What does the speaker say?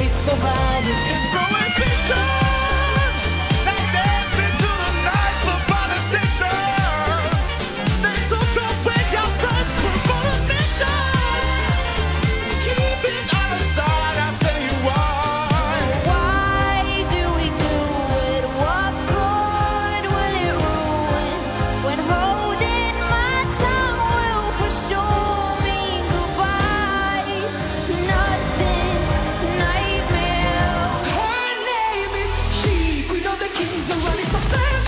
Baby, surviving It's prohibition. Kings are running so fast.